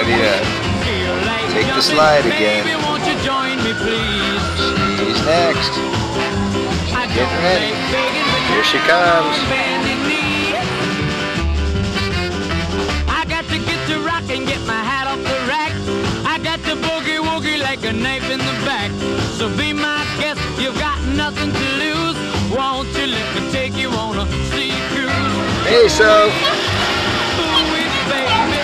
Ready to take the slide again. She's next. She's getting ready. Here she comes. I got to get to rock and get my hat off the rack. I got to boogie woogie like a knife in the back. So be my guest, you've got nothing to lose. Won't you let me take you on a sea cruise? Hey, so. Ooh-wee, baby,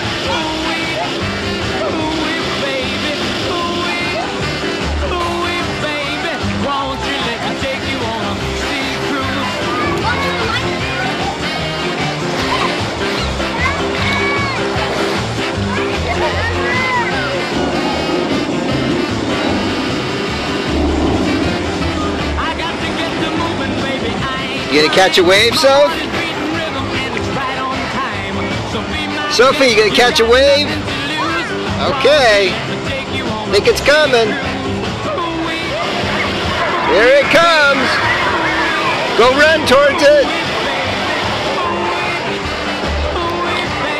catch a wave, so? beating rhythm and it's right on time. So be my Sophie, you gonna catch a wave? Okay. Think it's coming. Here it comes. Go run towards it.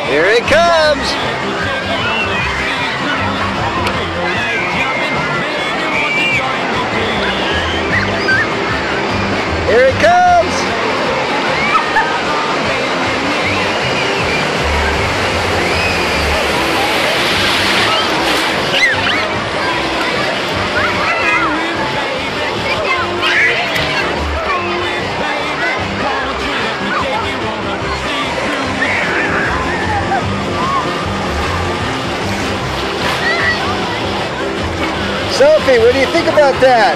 Here it comes. Here it comes. Sophie, what do you think about that?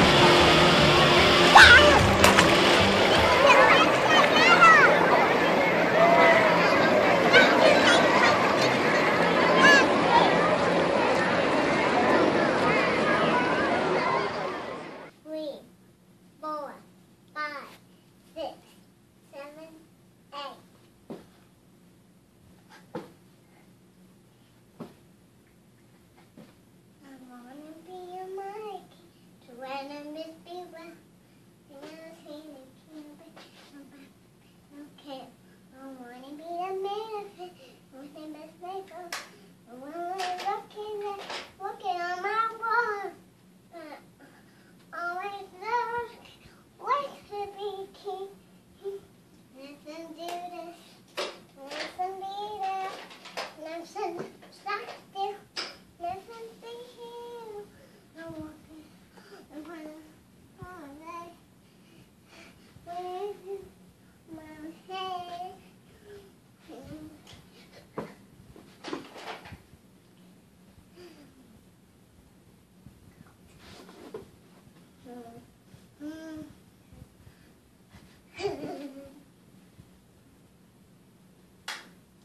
three, four, five, six, seven, eight. I wanna be a mic to run a miss be well. Okay, I wanna be a man with a miss maker. I wanna looking at looking on my wall. Uh, always love, wait to be king. Listen to this, listen be there, listen stop still, listen be here. I'm walking, I'm running all day. With my head.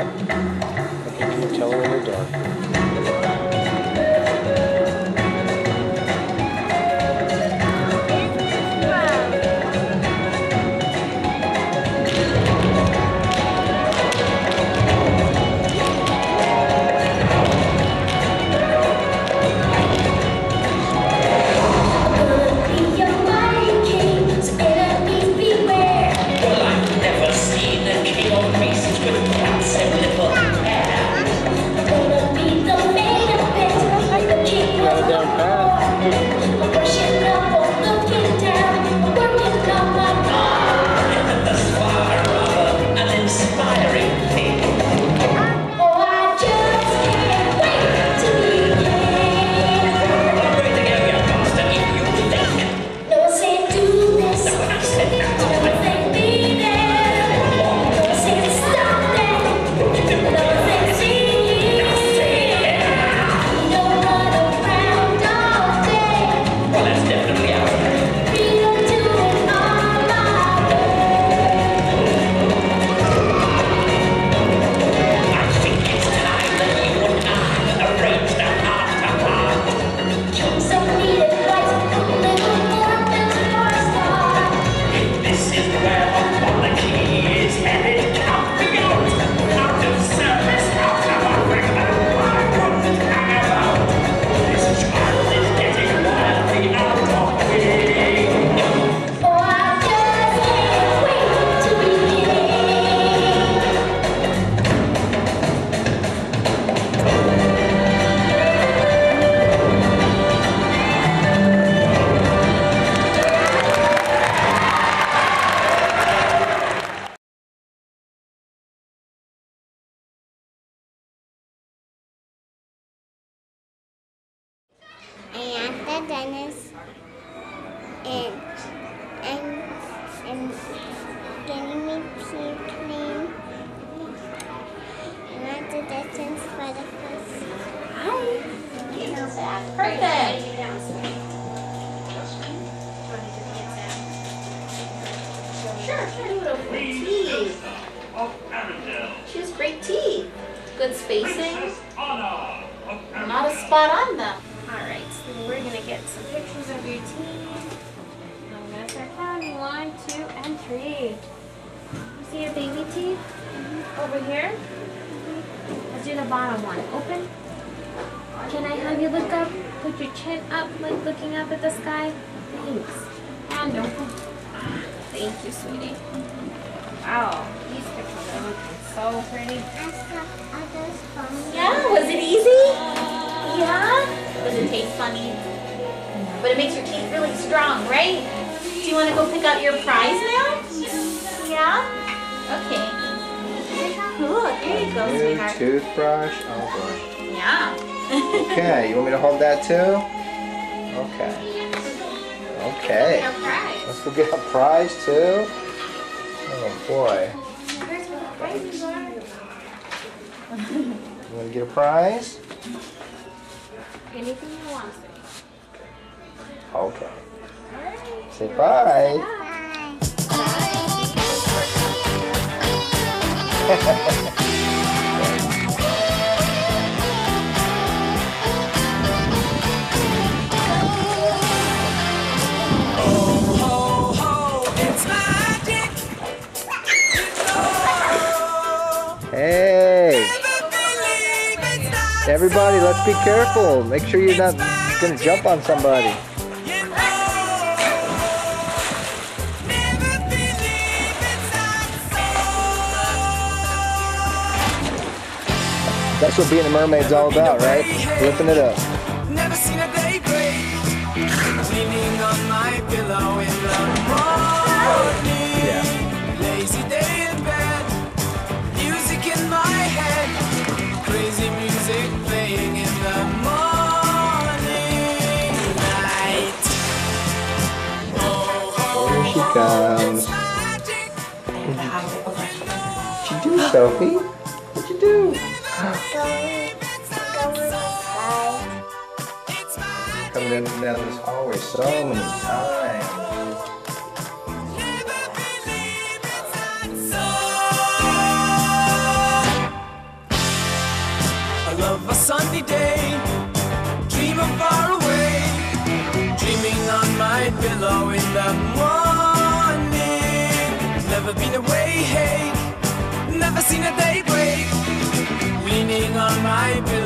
Looking through a teller in the dark. Dennis and and and getting me teeth clean. And I did distance for the first. Hi. Get her back. Perfect. Sure, sure. Beautiful teeth. of Arendelle. She has great teeth. Good spacing. Princess Anna of Not a spot on them. I'm gonna start counting. One, two, and three. You see your baby teeth mm-hmm. over here? Mm-hmm. Let's do the bottom one. Open. Can I have you look up? Put your chin up, like looking up at the sky. Thanks. And open. Thank you, sweetie. Mm-hmm. Wow, these pictures are looking so pretty. I saw others from Yeah, was it easy? Yeah? Does it taste funny? But it makes your teeth really strong, right? Do you want to go pick out your prize now? Yeah? Okay. Cool, there you go, New sweetheart. toothbrush. Oh boy. Yeah. Okay, you want me to hold that too? Okay. Okay. Let's go get a prize too. Oh boy. Here's what the prizes are. You want to get a prize? Anything you want. Okay. Say bye. Bye. Hey. Everybody, let's be careful. Make sure you're not gonna jump on somebody. That's what being a mermaid's all about, right? Flipping it up. Never seen a day break. Leaning on my pillow in the morning. Yeah. Lazy day in bed. Music in my head. Crazy music playing in the morning light. Oh, Here she comes. magic. What'd you do, Sophie? What'd you do? Coming in down this hallway so many times. Love a sunny day, dreaming far away, dreaming on my pillow in the morning. Never been away, hey, never